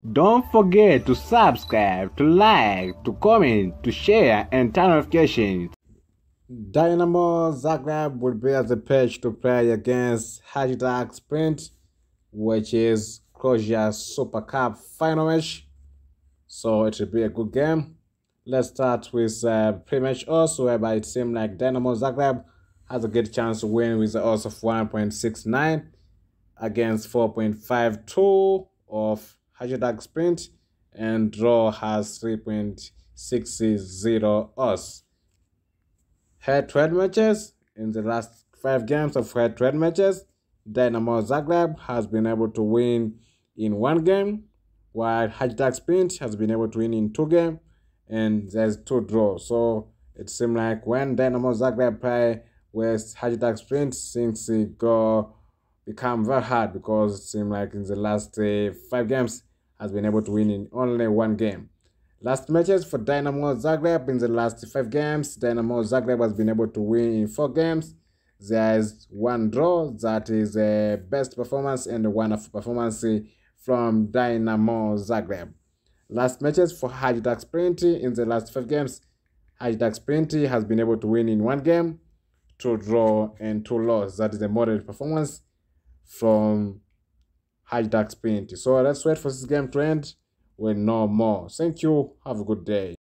Don't forget to subscribe, to like, to comment, to share, and turn notifications. Dinamo Zagreb will be at the pitch to play against Hajduk Split, which is Croatia Super Cup final match. So it will be a good game. Let's start with uh, pre-match odds, whereby it seems like Dinamo Zagreb has a good chance to win with the odds of 1.69 against 4.52 of Hajduk Split, and draw has 3.60 odds. Head-to-head matches in the last five games of head-to-head matches, Dinamo Zagreb has been able to win in one game, while Hajduk Split has been able to win in two games, and there's two draws. So it seems like when Dinamo Zagreb play with Hajduk Split, things go become very hard because it seems like in the last uh, five games has been able to win in only one game. Last matches for Dinamo Zagreb in the last five games, Dinamo Zagreb has been able to win in four games. There's one draw that is the best performance and one of performance from Dinamo Zagreb. Last matches for Hajduk Split in the last five games, Hajduk Split has been able to win in one game, two draw and two loss. That is the moderate performance from Hajduk Split. So let's wait for this game to end. We'll know more. Thank you. Have a good day.